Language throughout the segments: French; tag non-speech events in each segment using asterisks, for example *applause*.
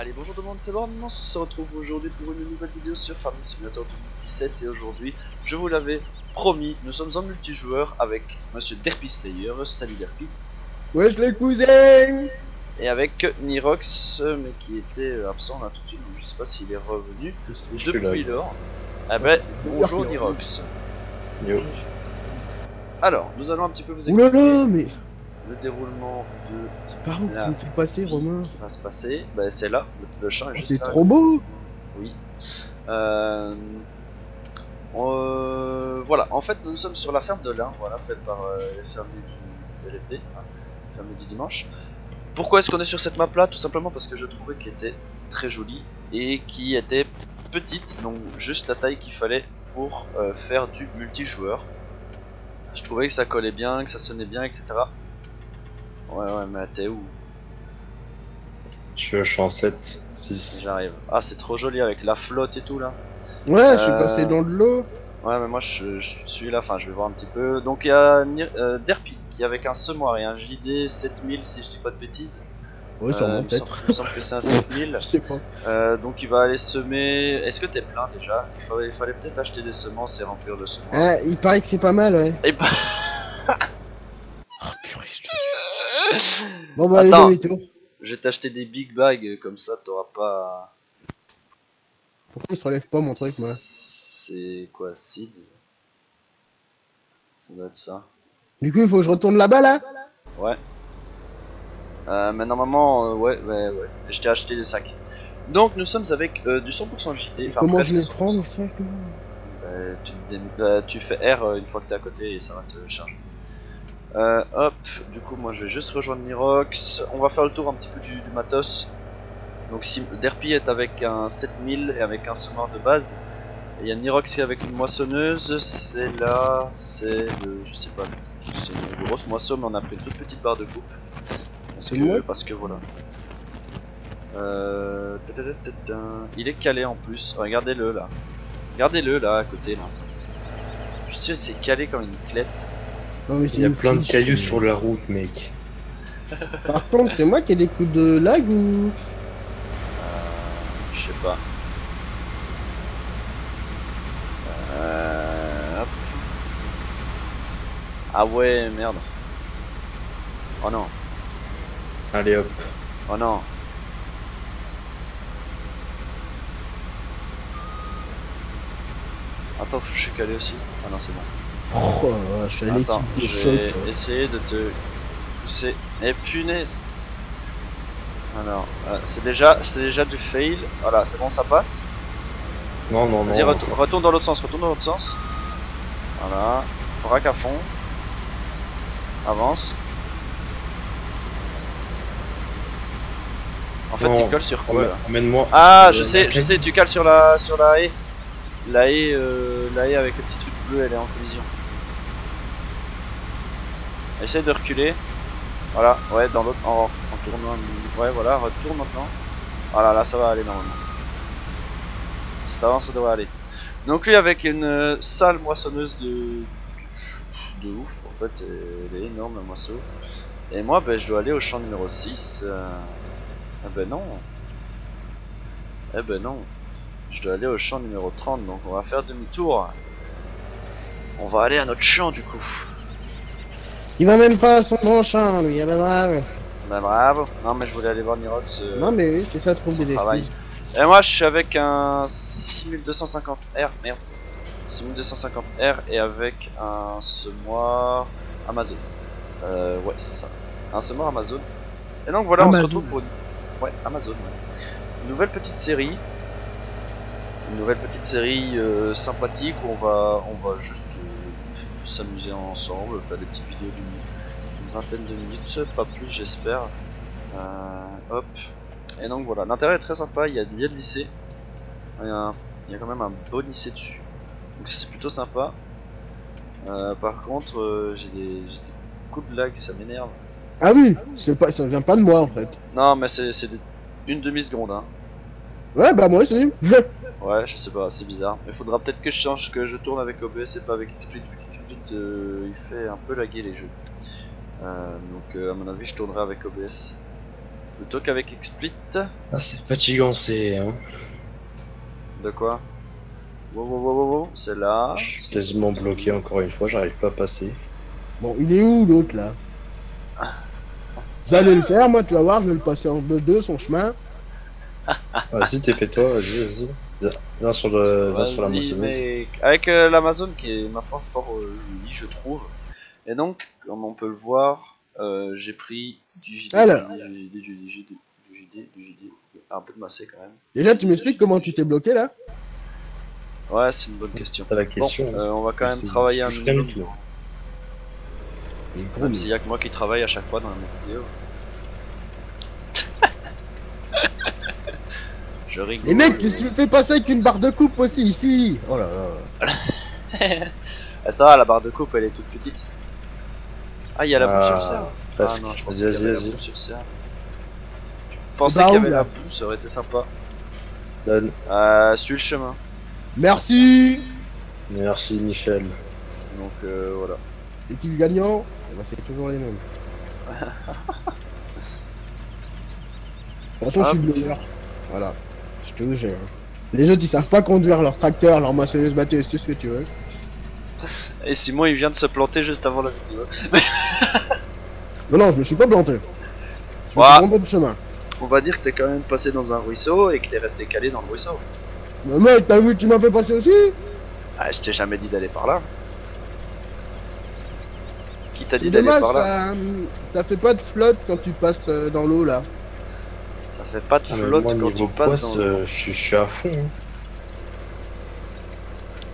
Allez bonjour tout le monde, c'est Born, on se retrouve aujourd'hui pour une nouvelle vidéo sur Farming Simulator 2017 et aujourd'hui, je vous l'avais promis, nous sommes en multijoueur avec Monsieur Derpy Slayer, salut Derpy, Wesh les cousins. Et avec Nirox, mais qui était absent là tout de suite, donc je sais pas s'il est revenu Je depuis lors. Ah ben, bonjour Nirox. Yo. Alors, nous allons un petit peu vous Oulala, expliquer. mais le déroulement de c'est par où que tu me fais passer, Romain qui va se passer. Ben, c'est là, le, le champ est Oh, C'est trop beau Oui. Euh, euh, voilà, en fait, nous sommes sur la ferme de lin, voilà, faite par euh, les fermiers du LFD, hein, les fermiers du dimanche. Pourquoi est-ce qu'on est sur cette map là Tout simplement parce que je trouvais qu'elle était très jolie et qui était petite, donc juste la taille qu'il fallait pour euh, faire du multijoueur. Je trouvais que ça collait bien, que ça sonnait bien, etc. Ouais, ouais, mais t'es où Je suis, je suis en 7, 6. J'arrive. Ah, c'est trop joli avec la flotte et tout là. Ouais, je suis Euh, passé dans de l'eau. Ouais, mais moi je, je suis là, enfin je vais voir un petit peu. Donc il y a Nir- euh, Derpy qui avec un semoir et un JD 7000 si je dis pas de bêtises. Ouais, Euh, me peut-être. semble- il me semble que c'est un *laughs* 7000. Je sais pas. Euh, donc il va aller semer. Est-ce que t'es plein déjà? Il fallait, il fallait peut-être acheter des semences et remplir le semoir. Ah, il paraît que c'est pas mal, ouais. Et bah... *laughs* Oh purée, je te Bon, bah, allez, Attends. demi-tour. je vais t'acheter des big bags euh, comme ça t'auras pas. Pourquoi il se relève pas mon truc, moi C'est quoi, seed Ça doit être ça. Du coup, il faut que je retourne là-bas, là Ouais. Euh, mais normalement, euh, ouais, ouais, ouais. Je t'ai acheté des sacs. Donc nous sommes avec euh, du 100% JT. enfin, Comment je les 100%. prends, Euh, tu, euh, tu fais R une fois que t'es à côté et ça va te charger. Euh, hop, du coup moi je vais juste rejoindre Nirox. On va faire le tour un petit peu du, du matos. Donc si Derpy est avec un 7000 et avec un semoir de base. Et il y a Nirox qui est avec une moissonneuse. C'est là, c'est le, je sais pas, c'est une grosse moisson mais on a pris une toute petite barre de coupe. Parce C'est que, parce que voilà. Euh. Il est calé en plus. Regardez-le là. Regardez-le là à côté là. Je suis sûr c'est calé comme une clette. Non, mais c'est Il y a plein de cailloux sur la route, mec. Par contre, c'est moi qui ai des coups de lag ou? Je sais pas. Euh, hop. Ah ouais merde. Oh non. Allez hop. Oh non. Attends, je suis calé aussi. Ah non c'est bon. Oh, je suis à Attends, l'équipe de je choc. vais essayer de te pousser. Eh punaise Alors, euh, c'est déjà, c'est déjà du fail. Voilà, c'est bon, ça passe. Non, non, non. Vas-y, retour- retourne dans l'autre sens, retourne dans l'autre sens. Voilà, braque à fond. Avance. En fait, Non. tu colles sur quoi là Emmène-moi. Ah, je sais, je sais, tu cales sur la, sur la haie. La haie, euh, la haie avec le petit truc bleu, elle est en collision. Essaye de reculer. Voilà, ouais, dans l'autre, en, en tournant. Ouais, voilà, retourne maintenant. Voilà, là, ça va aller normalement. Si t'avances, ça devrait aller. Donc lui, avec une euh, sale moissonneuse de... de ouf, en fait, elle est énorme la moisseau. Et moi, ben, je dois aller au champ numéro 6. euh, Ah ben non. Eh ben non. Je dois aller au champ numéro 30, donc on va faire demi-tour. On va aller à notre champ du coup. Il va même pas à son bon champ, lui, ah bah brave. Bah bravo. Non mais je voulais aller voir Nirox. euh, Non, mais oui, c'est ça, trouve des travail. excuses. Et moi je suis avec un 6250R, merde. 6250R et avec un semoir Amazon. Euh, ouais, c'est ça. Un semoir Amazon. Et donc voilà, on se retrouve pour une... Ouais, Amazon. ouais. Une nouvelle petite série. Une nouvelle petite série euh, sympathique où on va, on va juste s'amuser ensemble, faire des petites vidéos d'une vingtaine de minutes, pas plus j'espère. Euh, hop. Et donc voilà, l'intérieur est très sympa, il y a, il y a de lycée. Il y a, il y a quand même un beau lycée dessus. Donc ça c'est plutôt sympa. Euh, par contre, euh, j'ai des, coups de lag, ça m'énerve. Ah oui, c'est pas, ça vient pas de moi en fait. Non mais c'est une demi-seconde hein. Ouais, bah moi aussi. *laughs* Ouais, je sais pas, c'est bizarre. Il faudra peut-être que je change, que je tourne avec OBS et pas avec XSplit, vu qu'XSplit euh, il fait un peu laguer les jeux. Euh, donc euh, à mon avis je tournerai avec OBS. Plutôt qu'avec Explit. Ah, c'est fatigant, c'est. Hein. De quoi? Wow, wow, wow, wow, wow, c'est là. Je suis quasiment bloqué encore une fois, j'arrive pas à passer. Bon, il est où l'autre là? J'allais le faire, moi, tu vas voir, je vais le passer en 2-2 son chemin. Vas-y, TP-toi, vas-y, vas-y. Viens- sur, le... viens sur la Vas-y, moissonneuse. mec. Avec euh, l'Amazon qui est ma foi fort euh, jolie, je trouve. Et donc, comme on peut le voir, euh, j'ai pris du JD, Alors. du JD, du JD, du JD, du JD, un peu de massé quand même. Déjà, tu m'expliques comment tu t'es bloqué là? Ouais, c'est une bonne question. C'est la Bon, question. euh, on va quand même C'est- travailler un minimum. Même s'il y a que moi qui travaille à chaque fois dans mes vidéos. Je rigole. Et mec, qu'est-ce que tu me fais passer avec une barre de coupe aussi ici? Oh là là. Ah, *laughs* ça va, la barre de coupe elle est toute petite. Ah, il y a la boue sur serre. Ah, Ah non, je pensais qu'il y avait la boue sur serre. Je pensais qu'il y avait la boue, ça aurait été sympa. Donne. Euh, suis le chemin. Merci Merci, Michel. Donc euh, voilà. C'est qui le gagnant? Eh ben, C'est toujours les mêmes. *laughs* Façon, je suis Ah, blogueur. Voilà. Je te jure. Les autres, ils savent pas conduire leur tracteur, leur moissonneuse batteuse, tout ce que tu veux. Et Simon il vient de se planter juste avant la vidéo. Non, non, je me suis pas planté. Je me suis de chemin. On va dire que t'es quand même passé dans un ruisseau et que t'es resté calé dans le ruisseau. Mais mec, t'as vu que tu m'as fait passer aussi? Ah, je t'ai jamais dit d'aller par là. Qui t'a dit d'aller par là? ça, ça fait pas de flotte quand tu passes euh, dans l'eau là. Ça fait pas de Ah, flotte moi, quand tu passes poisse, dans le... euh, je suis- je suis à fond. hein.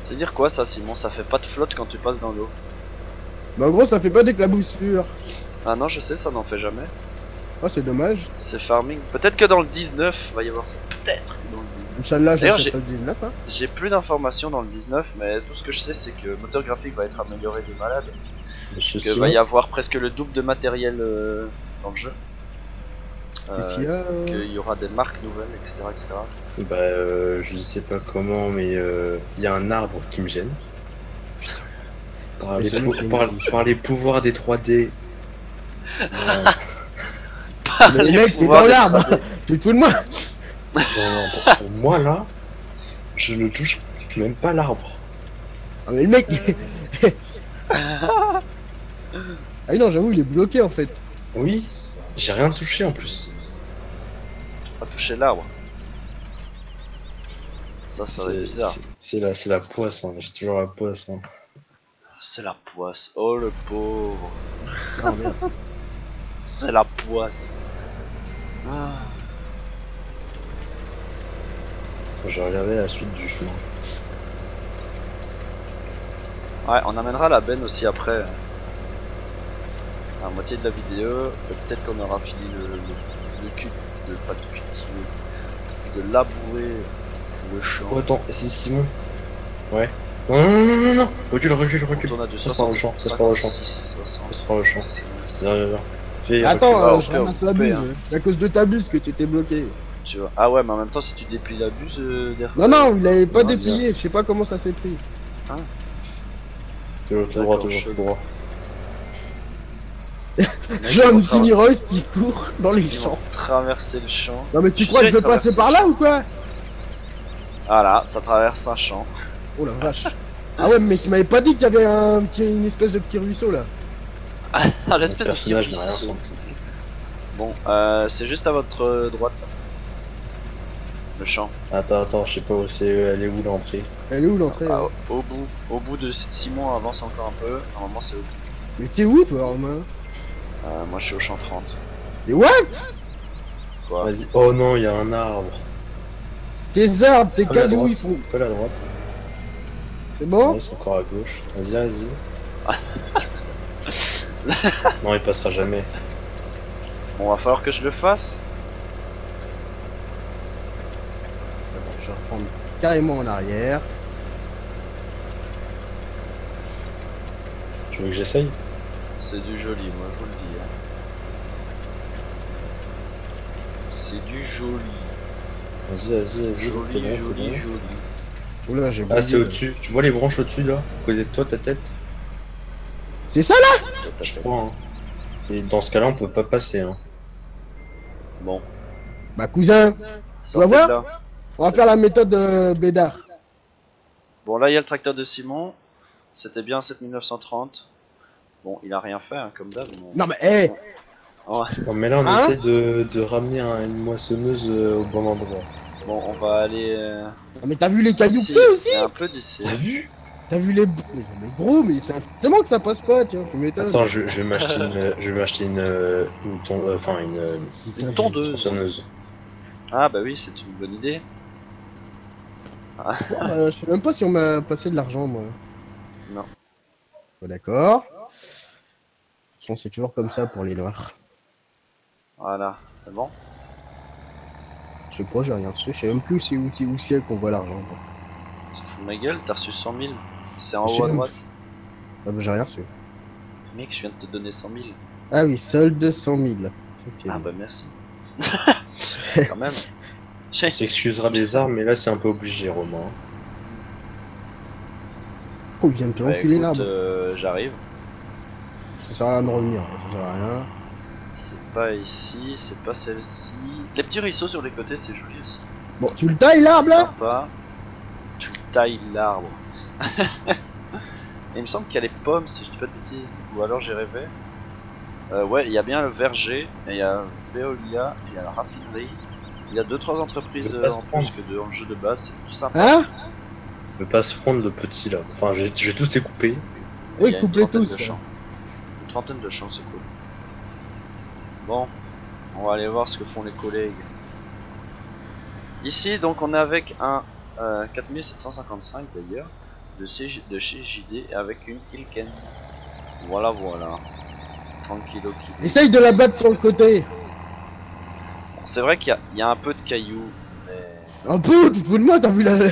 C'est dire quoi ça Simon? Ça fait pas de flotte quand tu passes dans l'eau. Mais en gros, ça fait pas d'éclaboussure. Ah non je sais ça n'en fait jamais. Oh, c'est dommage. C'est farming. Peut-être que dans le 19 va y avoir ça. Peut-être que dans le 19. Inch'Allah, D'ailleurs, j'achète le 19. Hein. J'ai plus d'informations dans le 19 mais tout ce que je sais c'est que le moteur graphique va être amélioré de malade. Que va y avoir presque le double de matériel euh, dans le jeu. Qu'est-ce Euh, qu'il y a qu'il y aura des marques nouvelles, etc. etc. bah, euh, je sais pas comment, mais euh, il y a un arbre qui me gêne. Par Mais les, pou- par- par les pouvoirs des 3D. Euh, Mais mec, t'es dans l'arbre Tu te fous de moi non, non, pour, pour moi là, je ne touche même pas l'arbre. Ah, mais le mec *laughs* Ah oui, non, j'avoue, il est bloqué en fait. Oui, j'ai rien touché en plus. Pas toucher l'arbre. Ça serait C'est- bizarre. c'est- la, c'est la poisse, hein. j'ai toujours la poisse. hein. C'est la poisse. Oh le pauvre. *laughs* Merde. C'est la poisse. Ah. Je regardais la suite du chemin. Ouais, on amènera la benne aussi après. À la moitié de la vidéo. Peut-être qu'on aura fini le, le, le cul. De, pas de cul. De, de labourer le champ. Oh, attends, c'est Simon Ouais. Non, non, non, non, non, recule, recule, On recule. tourne à du Ça se prend le 60, champ, ça se prend le champ. 56, 60, Ça se prend le champ. 69. Viens, viens, viens. Attends, Ah, euh, on je ramasse on la buse. hein. C'est à cause de ta buse que tu étais bloqué. Tu vois. Ah ouais, mais en même temps, si tu déplies la buse euh, derrière. Non, non, il avait pas déplié. Je sais pas comment ça s'est pris. Toujours, tout droit, toujours, je- tout droit. *laughs* Petit Royce qui court dans les Ils champs. traverser le champ. Non, mais tu Je crois que je vais passer par là ou quoi? Voilà, ça traverse un champ. Oh la vache. Ah ouais, mais tu m'avais pas dit qu'il y avait un petit, une espèce de petit ruisseau là. *laughs* Ah, l'espèce de petit ruisseau. Bon, euh, c'est juste à votre euh, droite. Le champ. Attends, attends, je sais pas où c'est, elle est où l'entrée Elle est où l'entrée Ah, là au, au bout, au bout de Simon avance encore un peu. Normalement, c'est au bout. Mais t'es où toi, Romain? Euh, moi, je suis au champ 30. Et what? Quoi Vas-y. Oh non, il y a un arbre. Tes arbres, tes cailloux, droite. ils font. Peu à la droite. C'est bon? Ouais, c'est encore à gauche. Vas-y, vas-y. *laughs* non, il passera jamais. Bon, va falloir que je le fasse. Attends, je vais reprendre carrément en arrière. Tu veux que j'essaye? C'est du joli, moi, je vous le dis. hein. C'est du joli. Vas-y, vas-y, vas-y. Joli, joli, bon. joli. Oula, j'ai Ah, c'est au-dessus. Tu vois les branches au-dessus là À côté de toi, ta tête C'est ça là Je crois. Hein. Et dans ce cas-là, on peut pas passer. Hein. Bon, Bah cousin, sortez voir de là. on va faire la méthode de Blédard. Bon, là, il y a le tracteur de Simon. C'était bien 7930. Bon, il a rien fait, hein, comme d'hab. mais- Non mais hé, Ouais. Non, mais là, on Hein essaie de, de ramener un- une moissonneuse euh, au bon endroit. Bon, on va aller. euh, Non, mais t'as vu les cailloux que aussi un peu d'ici. T'as vu T'as vu les... Mais, mais gros, mais c'est forcément que ça passe pas, tiens, je m'étonne. Attends, je, je vais m'acheter une, je vais m'acheter une, euh, une ton- euh, enfin une, euh, Une tondeuse. moissonneuse. Ah, bah oui, c'est une bonne idée. Euh, je sais même pas si on m'a passé de l'argent, moi. Non. Bon, D'accord. De toute façon, c'est toujours comme ça pour les noirs. Voilà, c'est bon. Je sais pas, j'ai rien reçu. Je sais même plus c'est où, où c'est qu'on voit l'argent. Tu te fous de ma gueule, t'as reçu 100 000. C'est en haut à droite. Ah bah j'ai rien reçu. Mec, je viens de te donner 100 000. Ah oui, solde 100 000. Ah bah merci. *laughs* Quand même. *laughs* T'excuseras des armes, mais là c'est un peu obligé, Romain. Oh, il vient de te Bah, reculer l'arbre. euh, J'arrive. Ça sert à rien de revenir, ça sert à rien. C'est pas ici, c'est pas celle-ci. Les petits ruisseaux sur les côtés, c'est joli aussi. Bon, tu le tailles l'arbre là? Sympa. Tu tailles l'arbre. Et *laughs* il me semble qu'il y a les pommes, si je dis pas de bêtises. Ou alors j'ai rêvé. Euh, ouais, il y a bien le verger, et il y a Veolia, et il y a la raffinerie. Il y a deux trois entreprises Le euh, en plus que deux en jeu de base, c'est tout sympa. Hein? Ne pas se prendre le petit là. Enfin, j'ai tous les coupés. Oui, trentaine tous, de trentaine de champs, c'est cool. Bon, on va aller voir ce que font les collègues. Ici, donc, on est avec un euh, 4755 d'ailleurs, de, chez- de chez JD, avec une Hilken. Voilà, voilà. Tranquillo qui. Essaye de la battre sur le côté. C'est vrai qu'il y, a- il y a un peu de cailloux, mais. Un peu, tu te fous de moi, t'as vu la. Bon,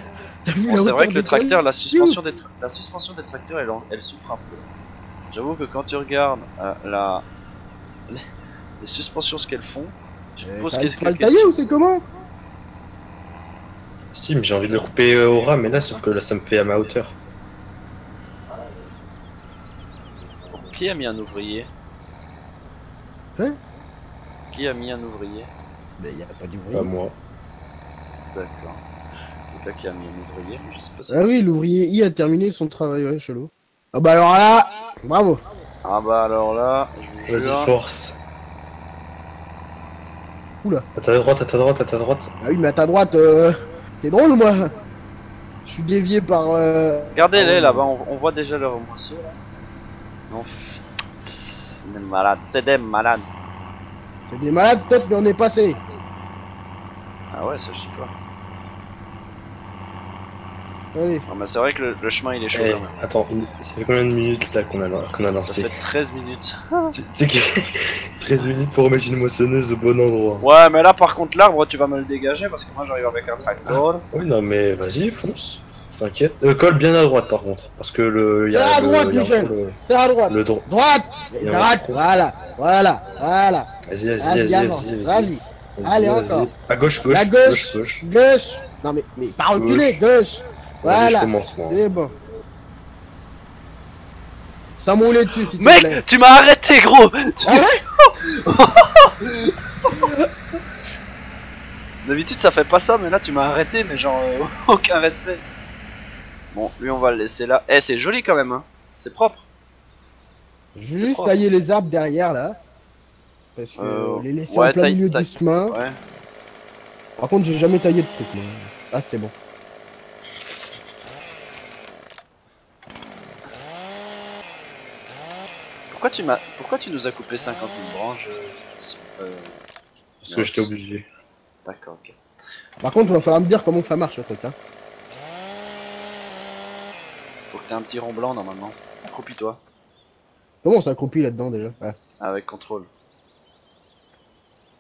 c'est vrai que le tracteur, la suspension des, tra- la suspension des tracteurs, elle, elle souffre un peu. J'avoue que quand tu regardes euh, la, les, les suspensions, ce qu'elles font, je me pose pas le questions. tailler ou c'est comment Si, mais j'ai envie de le couper euh, au ras, mais là, sauf que là, ça me fait à ma hauteur. Qui a mis un ouvrier Hein Qui a mis un ouvrier Mais y a pas Pas d'ouvrier. moi. D'accord. Quelqu'un qui a mis un ouvrier, mais je sais pas si... Ah oui, l'ouvrier I a terminé son travail, ouais, chelou. Ah bah alors là, bravo. Ah bah alors là, Vas-y, force. Oula. À ta droite, à ta droite, à ta droite. Ah oui, mais à ta droite, euh... t'es drôle moi. Je suis dévié par. Euh... Regardez-les Ah ouais. là-bas, on, on voit déjà leur morceau là. Non, c'est des malades, c'est des malades. C'est des malades, peut-être, mais on est passé. Ah ouais, ça je sais pas. Allez. Non mais c'est vrai que le, le chemin il est chaud Eh, attends, ça fait combien de minutes là qu'on a, qu'on a Ça lancé fait 13 minutes. *laughs* Tu sais que *laughs* 13 minutes pour remettre une moissonneuse au bon endroit. Ouais, mais là par contre l'arbre tu vas me le dégager parce que moi j'arrive avec un tracteur. Oui, non, mais vas-y, fonce. T'inquiète. Euh, colle bien à droite par contre. Parce que le. y a C'est à le- droite, Michel. C'est à droite. le droit. Droite Droite. Voilà Voilà Voilà Vas-y, vas-y, Vas-y, vas-y, avance. vas-y. Vas-y Allez, encore. À gauche, gauche, La gauche, gauche gauche. Gauche Non mais, mais pas reculer, gauche Voilà. C'est bon. Sans mouler dessus, te Mec, plaît. tu m'as arrêté gros Tu- *laughs* D'habitude ça fait pas ça, mais là tu m'as arrêté, mais genre euh, *laughs* aucun respect. Bon, lui on va le laisser là. Eh, c'est joli quand même, hein. C'est propre. Juste propre. tailler les arbres derrière, là. Parce que Euh, les laisser ouais, en plein taille- milieu taille- du chemin. Ouais. Par contre, j'ai jamais taillé de truc, moi. Ah, c'est bon. Pourquoi tu m'as, pourquoi tu nous as coupé 50 000 branches euh, Parce que j'étais obligé. D'accord, ok. Par contre, il va falloir me dire comment que ça marche, le truc, hein. Faut que t'aies un petit rond blanc normalement. Accroupis-toi. Comment ça accroupit là-dedans, déjà? Ah, Avec contrôle.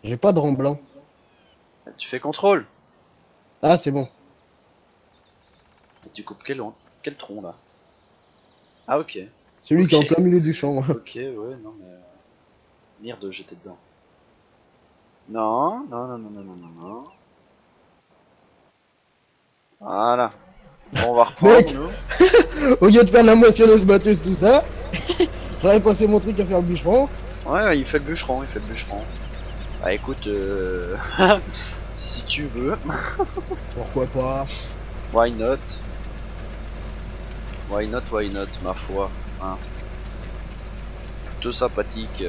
J'ai pas de rang blanc. Tu fais contrôle. Ah, c'est bon. Et tu coupes quel, quel tronc là? Ah ok. Celui qui est en plein milieu du champ. *laughs* Ok, ouais, non mais... euh, Merde, j'étais dedans. Non, non, non, non, non, non, non. Voilà. Bon, on va reprendre, Mec. nous. *laughs* Au lieu de faire la moissonneuse batteuse, tout ça, *laughs* j'aurais passé mon truc à faire le bûcheron. Ouais, il fait le bûcheron, il fait le bûcheron. Bah écoute, euh... si tu veux, Pourquoi pas why not? Why not, why not, ma foi. Hein. Plutôt sympathique.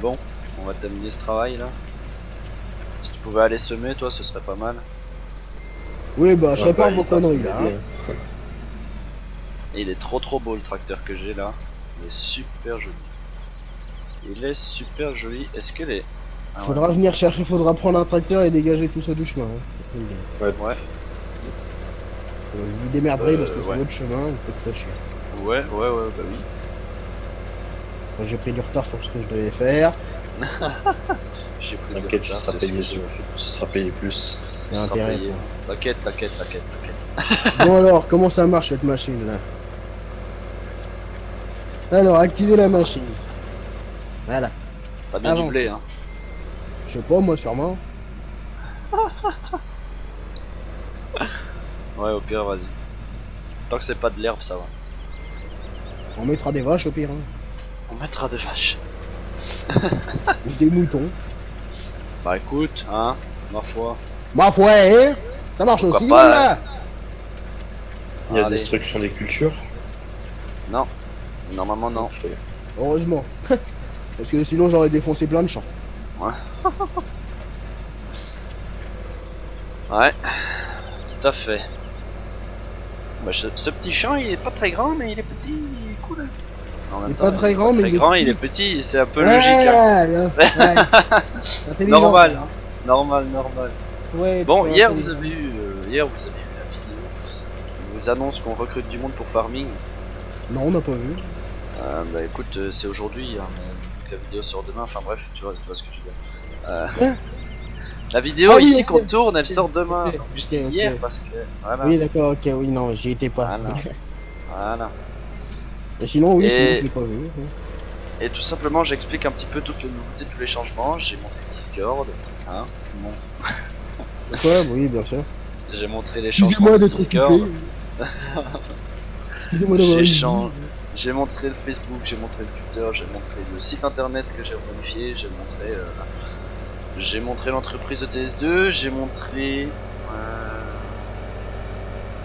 Bon, on va terminer ce travail là. Si tu pouvais aller semer, toi, ce serait pas mal. Oui, bah, je répare vos conneries là. hein. hein. Et il est trop trop beau le tracteur que j'ai là. Il est super joli. Il est super joli. Est-ce que les. Ah ouais. Faudra venir chercher, faudra prendre un tracteur et dégager tout ça du chemin. hein. Ouais. Ouais, Euh, Vous démerderez Euh, parce que c'est ouais. votre chemin, vous faites pas chier. ouais, ouais, ouais, bah oui. Moi, J'ai pris du retard sur ce que je devais faire. *laughs* J'ai pris du T'inquiète, seras c'est payé, ce que je- ce sera payé plus. T'inquiète, t'inquiète, t'inquiète, t'inquiète. Bon alors, comment ça marche cette machine là? Alors, activez la machine. Voilà. Pas bien Avance. du blé, hein. Je sais pas, moi sûrement. *laughs* Ouais, au pire, vas-y. Tant que c'est pas de l'herbe, ça va. On mettra des vaches au pire. Hein. On mettra des vaches. *laughs* Ou des moutons. Bah écoute, hein, ma foi. Ma foi, hein Ça marche Pourquoi aussi, pas, là Il y a Allez. destruction des cultures. Non. Normalement, non. Heureusement. *laughs* Parce que sinon j'aurais défoncé plein de champs. Ouais, *laughs* tout à fait. Bah, ce, ce petit champ, il est pas très grand, mais il est petit, il est cool. En même Il est pas très grand, mais très il est grand, petit. il est petit, c'est un peu Ouais, logique. hein. là, ouais. *laughs* Normal, hein. normal, normal. Ouais, Bon, hier vous avez eu, euh, hier vous avez eu la vidéo qui nous annonce qu'on recrute du monde pour farming. Non, on n'a pas vu. Euh, bah écoute, euh, c'est aujourd'hui, hein, la vidéo sort demain. Enfin bref, tu vois, tu vois ce que je veux dire. Euh, Hein la vidéo Ah oui, ici qu'on tourne, elle sort demain. ok. hier parce que voilà, Oui, d'accord, ok, oui, non, j'y étais pas. voilà, voilà. Et sinon, oui, Et- sinon, je pas vu. Et tout simplement, j'explique un petit peu toutes les nouveautés, tous les changements. J'ai montré Discord, hein, c'est mon. Quoi? Oui, bien sûr. J'ai montré les changements de Discord. Excusez-moi. J'ai montré le Facebook, j'ai montré le Twitter, j'ai montré le site internet que j'ai modifié, j'ai montré, euh, j'ai montré l'entreprise de TS2, j'ai montré, euh,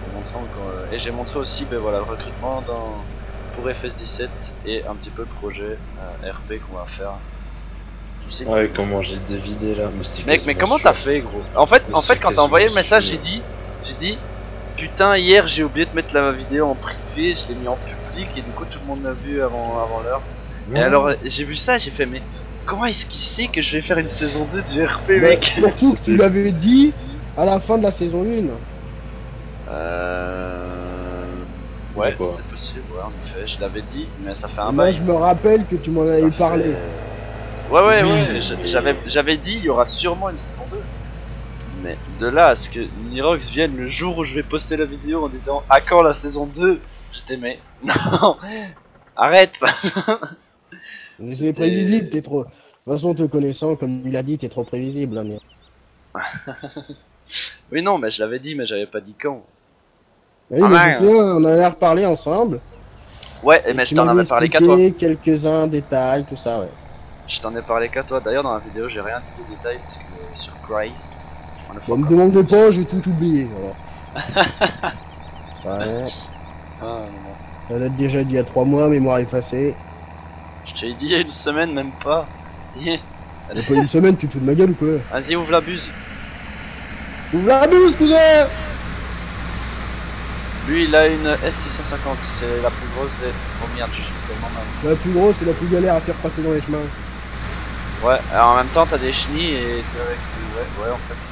j'ai montré encore, euh, et j'ai montré aussi, ben voilà, le recrutement dans pour FS17 et un petit peu le projet euh, RP qu'on va faire. Tu sais Ouais, comment j'ai dévidé là c'était Mec, mais comment t'as fait, gros? En fait, en fait, quand t'as envoyé le message, j'ai dit, j'ai dit, putain, hier j'ai oublié de mettre la vidéo en privé, je l'ai mis en public et du coup tout le monde l'a vu avant, avant l'heure. Et alors, j'ai vu ça, j'ai fait, mais comment est-ce qu'il sait que je vais faire une saison 2 de GRP, Mais mec? surtout que tu *laughs* l'avais dit à la fin de la saison 1. Euh. Ouais, c'est possible, ouais, en effet, je l'avais dit, mais ça fait un Moi, bail. je me rappelle que tu m'en avais fait- parlé. Ouais, ouais, Oui, ouais, j'avais, j'avais dit, il y aura sûrement une saison 2. Mais de là à ce que Nirox vienne le jour où je vais poster la vidéo en disant à quand la saison 2, j'étais mais *laughs* non, arrête *laughs* C'est prévisible, t'es trop. De toute façon, te connaissant, comme il a dit, t'es trop prévisible. hein, mais- *laughs* Oui, non, mais je l'avais dit, mais j'avais pas dit quand. Oui, Ah mais ouais. je souviens, on en a reparlé ensemble. Ouais, mais je t'en avais parlé qu'à toi. quelques-uns détails, tout ça, ouais. Je t'en ai parlé qu'à toi. D'ailleurs, dans la vidéo, j'ai rien dit de détails parce que sur Grace, on me demande pas, j'ai tout oublié. Voilà. *laughs* ouais, Ah, non, non. ça date déjà d'il y a 3 mois, mémoire effacée. Je t'ai dit il y a une semaine, même pas. *laughs* Yeah. Il y a pas une semaine, tu te fous de ma gueule ou quoi? Vas-y, ouvre la buse. Ouvre la bouche, cousin Lui, il a une S650, c'est la plus grosse des. Oh merde, je suis tellement mal. La plus grosse, c'est la plus galère à faire passer dans les chemins. Ouais, alors en même temps, t'as des chenilles et t'es avec. Ouais, ouais, en fait.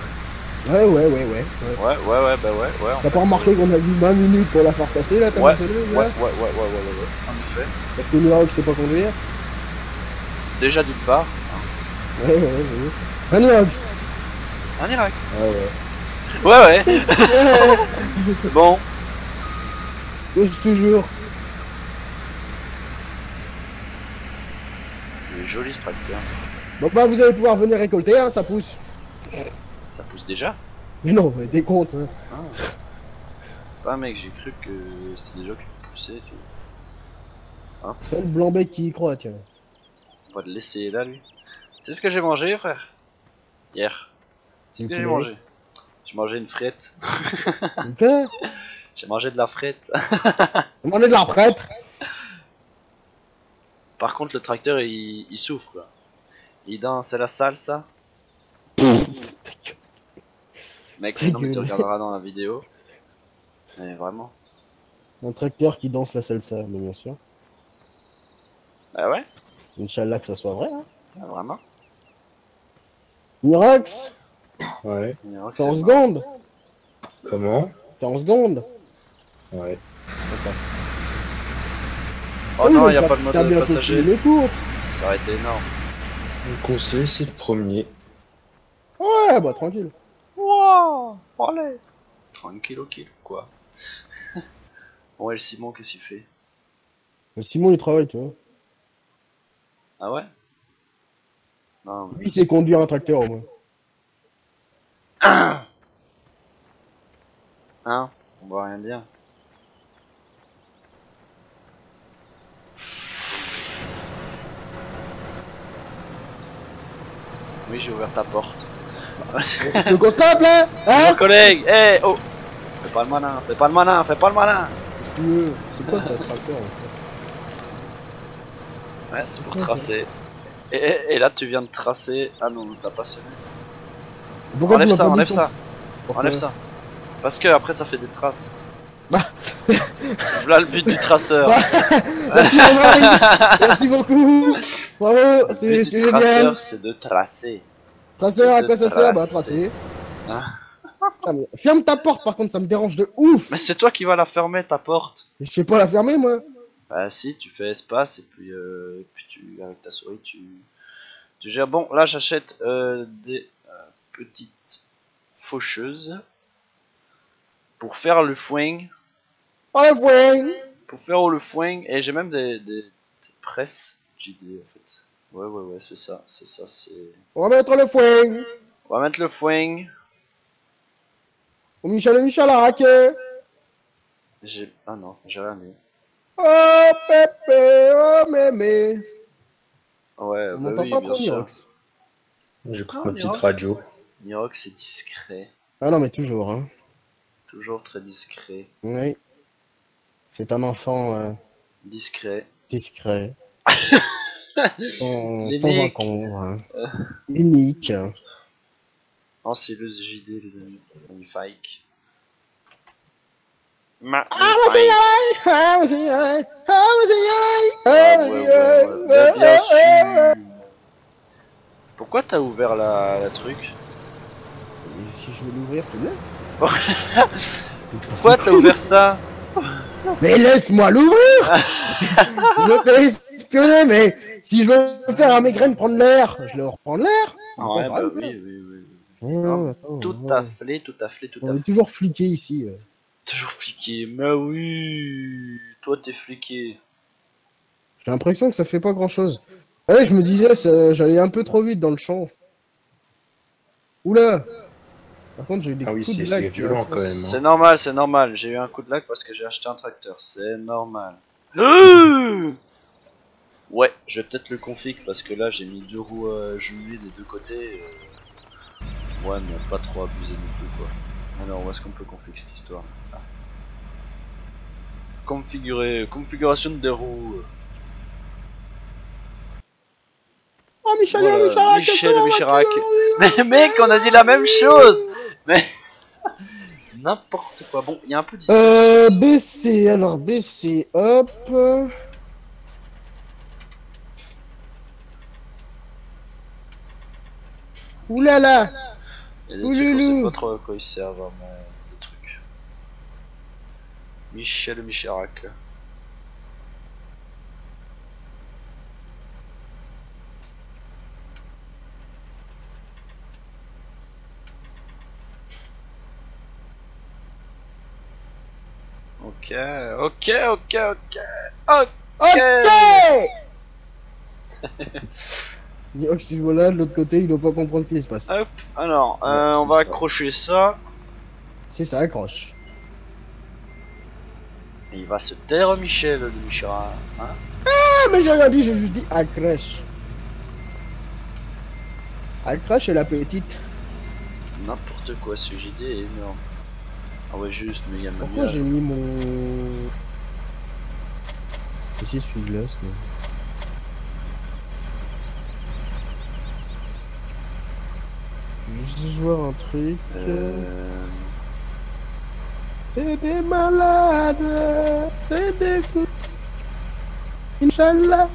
Ouais, ouais, ouais, ouais. ouais. Ouais, ouais, ouais, bah ouais, ouais. T'as pas remarqué qu'on a vu 20 minutes pour la faire passer là, t'as Ouais, Ouais, ouais, ouais, ouais, ouais, ouais, ouais, en effet. Parce que Nirox sait pas conduire. Déjà d'une part, Ouais, ouais, ouais. Un Nirox un Irax. Ouais, ouais. Ouais, ouais, c'est bon. Oui, toujours. Il est joli ce tracteur. Bon bah vous allez pouvoir venir récolter, hein, ça pousse. Ça pousse déjà Mais non, mais décompte. Hein. Ah. Putain, mec, j'ai cru que c'était déjà qui poussait, tu vois. C'est le blanc bec qui y croit, tiens. On va le laisser là, lui. C'est ce que j'ai mangé, frère Hier. C'est ce que j'ai mangé. J'ai mangé une frette. *laughs* J'ai mangé de la frette. *laughs* On est de la retraite Par contre, le tracteur, il, il souffre, quoi. Il danse à la salsa. Mec, non, mais tu regarderas dans la vidéo. Mais vraiment. Un tracteur qui danse la salsa, mais bien sûr. Ah ouais Inch'Allah que ça soit vrai, hein. Ah, Vraiment Mirax Ouais. T'es en seconde Comment T'es en seconde Ouais. Oh non, il a pas de mode T'as bientôt passager. fini les cours Ça aurait été énorme. Le conseil, c'est le premier. Ouais, bah tranquille. Wow Allez Tranquille, ok, quoi. *laughs* bon, et le Simon, qu'est-ce qu'il fait? Mais Simon, il travaille, tu vois. Ah ouais? Non, mais... Il sait conduire un tracteur, au moins. *coughs* Hein? On va rien dire. Oui, j'ai ouvert ta porte. Le constate, là Hein Mon collègue Eh Oh Fais pas le malin, fais pas le malin, fais pas le malin C'est quoi ça, traceur en fait? Ouais, c'est pour tracer. Et, et- et là, tu viens de tracer... Ah non, t'as pas sonné. Pourquoi Enlève ça, enlève ça, Pourquoi? Enlève ça. Parce que après, ça fait des traces. Bah. Voilà le but du traceur. *laughs* Merci, Romain Merci beaucoup Bravo, Le c'est but c'est du génial traceur, c'est de tracer. Traceur, à de quoi ça sert Bah, tracer. Ah. Mais Ferme ta porte, par contre, ça me dérange de ouf Mais c'est toi qui vas la fermer, ta porte. Je sais pas la fermer, moi Bah si, tu fais espace et puis, euh, et puis tu, avec ta souris, tu, tu gères. Bon, là, j'achète euh, des euh, petites faucheuses pour faire le foin. Oh, le foin Pour faire le foin. Et j'ai même des, des, des presses JD en fait. Ouais, ouais, ouais, c'est ça, c'est ça, c'est... On va mettre le foin On va mettre le foin. Au Michel et Michelac J'ai... Ah non, j'ai rien mis. Oh, pépé, oh, mémé Ouais, On bah oui, pas bien trop, sûr. Nirox. J'écoute Ah, ma petite radio. Nirox, c'est discret. Ah non, mais toujours, hein. Toujours très discret. Oui. C'est un enfant euh, Discret. discret. *laughs* *laughs* sans, encombre. hein. Unique. Ancileuse JD, les amis. Magnifique. Ma Ah, c'est Ah, c'est Yann Ah, c'est Ah, bien Ah. Pourquoi t'as ouvert la, la truc? Et si je veux l'ouvrir, tu laisses *laughs* Pourquoi t'as ouvert ça? Mais laisse-moi l'ouvrir *laughs* Je peux espionner, mais si je veux faire à mes graines prendre l'air, je leur reprends l'air Ouais, Ah, bah ouais. oui, oui, oui. Non, attends, Tout à fait, tout à fait, tout à On fait. est toujours fliqué ici. Toujours fliqué. Mais oui, toi t'es fliqué. J'ai l'impression que ça fait pas grand chose. Ouais, je me disais, ça- j'allais un peu trop vite dans le champ. Oulah Par contre, j'ai eu des Ah oui, coups de c'est- lag, c'est violent, quand même. hein. C'est normal, c'est normal. J'ai eu un coup de lag parce que j'ai acheté un tracteur. C'est normal. *gasps* Euh ouais, je vais peut-être le config parce que là j'ai mis deux roues euh, jumelées des deux côtés. euh. Ouais, mais pas trop abusé non plus quoi. Alors, où est-ce qu'on peut configurer cette histoire? Ah. Configurer, configuration des roues. Oh, Michel, Voilà, Michel, Michel et Michelac. Mais mec, on a dit la même chose Mais *laughs* n'importe quoi. Bon, il y a un peu. Euh, BC, alors BC, hop. Oulala Il y a des trucs, on sait Ouloulou. pas trop à quoi ils servent vraiment, des trucs. Michel Micherac. Ok, ok, ok, ok. Ok. *laughs* *laughs* Ok Niox, tu vois là, de l'autre côté, il doit pas comprendre ce qui se passe. Hop, alors, euh, on va accrocher ça. C'est ça, accroche. Et il va se taire, Michel, de Michera. Hein Ah, mais j'ai rien dit, j'ai juste dit accroche. Et la petite. N'importe quoi, ce JD est énorme. Ah ouais, juste, mais il y a Pourquoi j'ai mis mon. Ici, celui de glace, là. Je veux Juste voir un truc. Euh... C'est des malades, c'est des fous. Inch'Allah.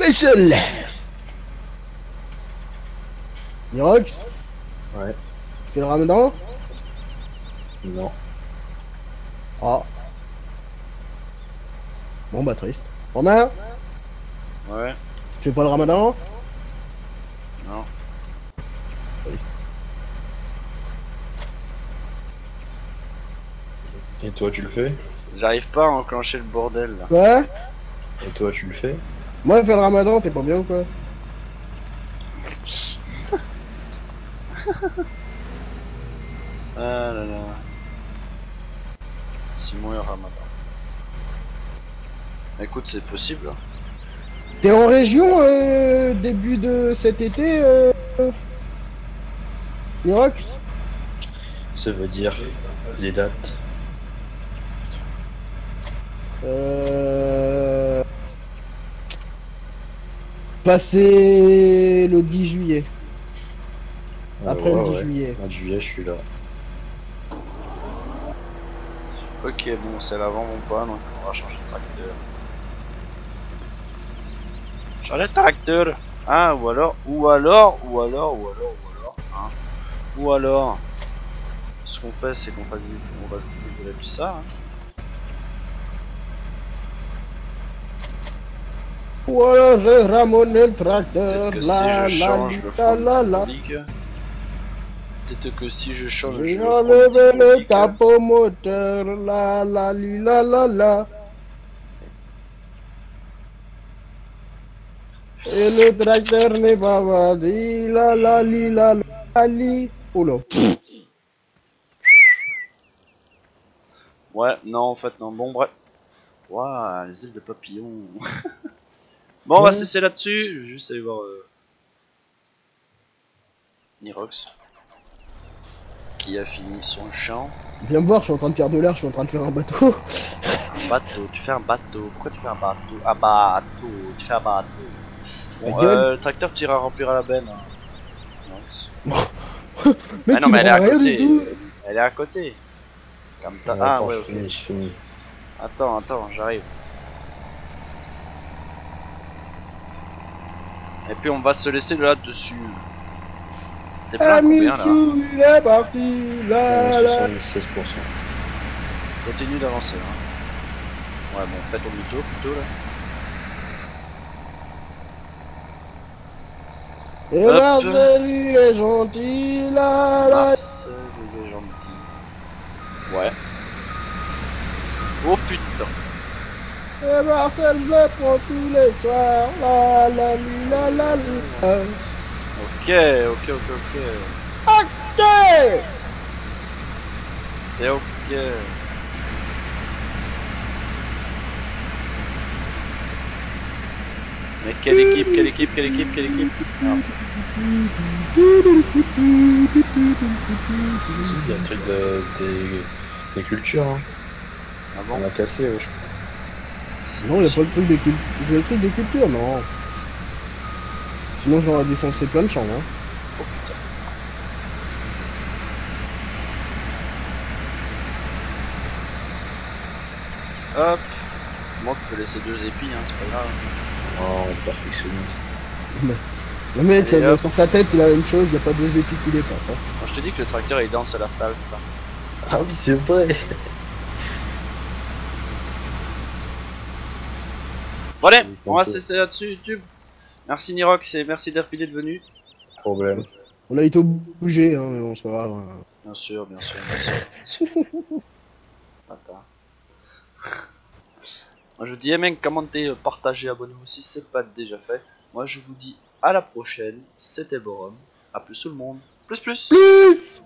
Michel. Nirox, Ouais. tu fais le ramadan? Non. Ah. Bon bah triste. Romain, Ouais, tu fais pas le ramadan? Non. Et toi, tu le fais J'arrive pas à enclencher le bordel là. Quoi Et toi, tu le fais Moi, faire le ramadan, t'es pas bien ou quoi Ah là là. Simon et Ramadan. Écoute, c'est possible. hein. T'es en région euh, début de cet été, euh... Nirox Ça veut dire les dates. Euh... Passé le 10 juillet. Ah, Après ouais, le 10 ouais. juillet. Mois de juillet, je suis là. Ok, bon, c'est l'avant mon pas, donc on va changer de tracteur. Changer de tracteur Ah, ou alors, ou alors, ou alors, ou alors, ou alors, hein. Ou alors, ce qu'on fait, c'est qu'on va, on va ça. Hein. Voilà, j'ai ramené le tracteur. Que La si je la change le la la la. Peut-être que si je change J'ai le enlevé le capot moteur. La la li la la la. Et le tracteur n'est pas parti. La la li la la li. Oh là. Ouais, non, en fait, non. Bon, bref. Waouh, les ailes de papillon. *laughs* bon, on va cesser là-dessus. Je vais juste aller voir. Euh... Nirox. Qui a fini son champ. Viens me voir, je suis en train de faire de l'air, je suis en train de faire un bateau. Un bateau, tu fais un bateau. Pourquoi tu fais un bateau? Un bateau, tu fais un bateau. Bon, Ta euh, le tracteur, tu iras remplir à la benne. hein. *laughs* Mec, ah non, mais elle est à côté. Elle est à côté. Comme t'as. Ah, Ah, attends, ouais, je ok. finis, je finis. Attends, attends, j'arrive. Et puis on va se laisser de là-dessus. T'es plein combien là il est parti. La la. 76%. Continue d'avancer. Hein. Ouais, bon, fais ton mytho plutôt là. Et Hop. Marcel, il est gentil. La la. Marcel, il est gentil. Ouais. Oh putain. Et Marcel, je le prends tous les soirs. La la la la la. Ok, ok, ok, ok. Ok. C'est ok. Mais quelle équipe, quelle équipe, quelle équipe, quelle équipe Ah, Il y a un truc de, des, des cultures, hein. ah bon On a cassé, ouais, je crois. Non, il a pas le truc de culture. J'ai le truc de culture, non. Sinon, j'aurais défoncé plein de chambres. Hein. Oh putain. Hop Moi je peux laisser deux épis, hein, c'est pas grave. Oh, perfectionniste. Le mec, ça- sur sa tête, c'est la même chose. Il a pas deux épis qui dépassent. Hein. Je te dis que le tracteur il danse à la salsa. Ah oui, c'est vrai Bon allez, on va laisser là-dessus YouTube. Merci Nirox et merci d'RPD d'être venu. Problème. On a été obligé, hein, mais bon, c'est pas grave. hein. Bien sûr, bien sûr, bien sûr. bien sûr. Attends. Je dis aimez, commentez, euh, partagez, abonnez-vous si c'est pas déjà fait. Moi je vous dis à la prochaine. C'était Borom. A plus tout le monde. Plus plus. Plus